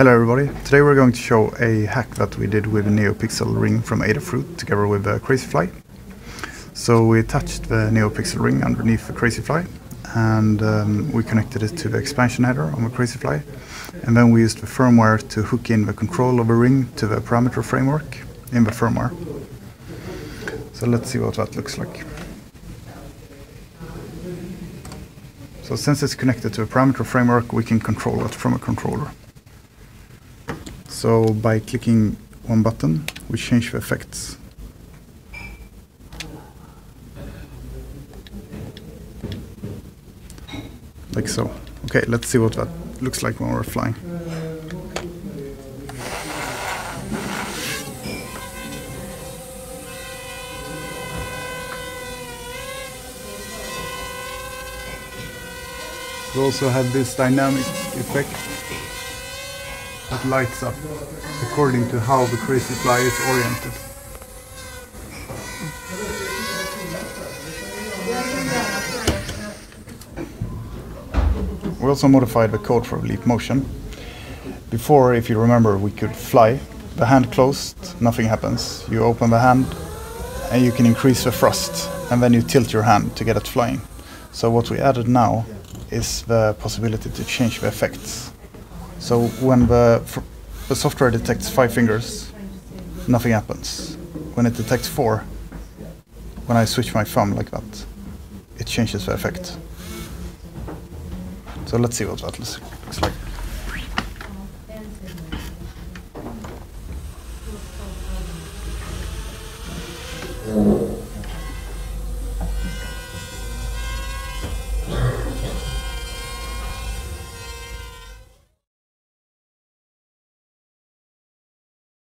Hello everybody, today we're going to show a hack that we did with a NeoPixel ring from Adafruit together with the Crazyflie. So we attached the NeoPixel ring underneath the Crazyflie and um, we connected it to the expansion header on the Crazyflie and then we used the firmware to hook in the control of the ring to the parameter framework in the firmware. So let's see what that looks like. So since it's connected to a parameter framework we can control it from a controller. So by clicking one button, we change the effects. Like so. Okay, let's see what that looks like when we're flying. We also have this dynamic effect that lights up according to how the Crazyflie is oriented. We also modified the code for leap motion. Before, if you remember, we could fly. The hand closed, nothing happens. You open the hand and you can increase the thrust and then you tilt your hand to get it flying. So what we added now is the possibility to change the effects. So when the, the software detects five fingers, nothing happens. When it detects four, when I switch my thumb like that, it changes the effect. So let's see what that looks like. Mm.